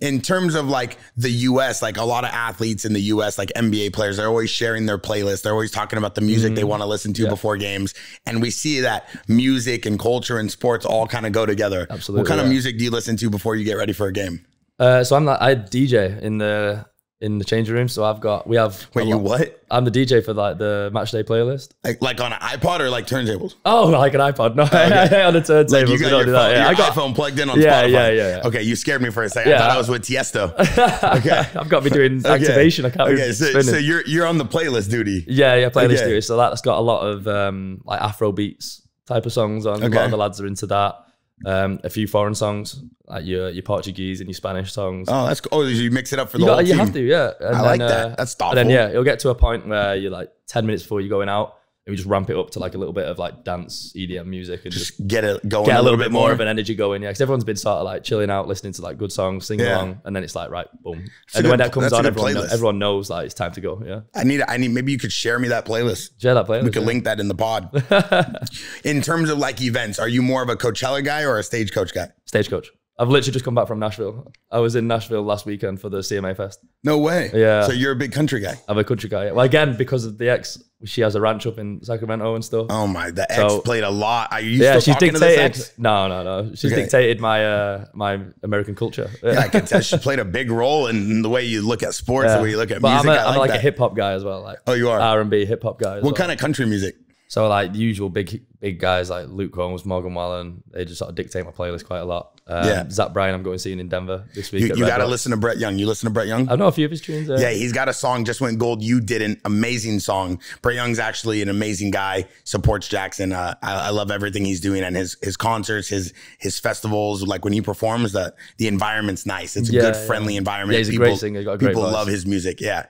in terms of like the US, like a lot of athletes in the US, like NBA players, they're always sharing their playlist. They're always talking about the music they want to listen to Mm-hmm. Yeah. before games. And we see that music and culture and sports all kind of go together. Absolutely, What kind of music do you listen to before you get ready for a game? Uh, so I'm like I DJ in the in the changing room. So I've got we have. Wait, you what? I'm the DJ for like the match day playlist. Like, like on an iPod or like turntables? Oh, like an iPod? No, on the turntables. Like you got your, phone, that. Yeah, your I got. iPhone plugged in on Yeah, Spotify. yeah, yeah, yeah. Okay, you scared me for a second. I Yeah. thought I was with Tiesto. Okay. I've got to be doing activation. I can't Okay, so, so you're you're on the playlist duty. Yeah, yeah, playlist Okay. okay. So that's got a lot of um, like Afro beats type of songs on. A lot of the lads are into that. Um, a few foreign songs, like your your Portuguese and your Spanish songs. Oh, that's cool. Oh, you mix it up for the you whole got, you have to, yeah. And I like that. That's And then yeah, it'll get to a point where you're like ten minutes before you're going out, we just ramp it up to like a little bit of like dance EDM music and just, Just get it going get a little bit more of an energy going. Yeah, because everyone's been sort of like chilling out, listening to like good songs, singing Yeah. along, and then it's like right, boom. a and when that comes on, everyone know, everyone knows like it's time to go. Yeah, I need. I need. Maybe you could share me that playlist. share that playlist. We could yeah. link that in the pod. in terms of like events, are you more of a Coachella guy or a stagecoach guy? Stagecoach. I've literally just come back from Nashville. I was in Nashville last weekend for the CMA Fest. No way. Yeah. So you're a big country guy. I'm a country guy. Well, again, because of the ex, she has a ranch up in Sacramento and stuff. Oh my, the ex So- played a lot. Are you yeah, still she's talking to this dictated. ex? No, no, no. She's Okay. dictated my uh, my American culture. Yeah, I can tell she played a big role in the way you look at sports, Yeah. the way you look at but music. I'm, a, I I'm like, like a hip hop guy as well. Like Oh, you are? R and B hip hop guy. what well. kind of country music? So like the usual big big guys like Luke Combs, Morgan Wallen, they just sort of dictate my playlist quite a lot. Um, Yeah. Zach Bryan, I'm going seeing in Denver this week. You, you got to listen to Brett Young. You listen to Brett Young? I know a few of his tunes. Uh, Yeah, he's got a song just went gold. You didn't. Amazing song. Brett Young's actually an amazing guy. Supports JAXXON. Uh, I, I love everything he's doing and his his concerts, his his festivals. Like when he performs, the the environment's nice. It's a Yeah, good, yeah. friendly environment. Yeah, he's a people, great singer. He's got a great people voice. love his music. Yeah.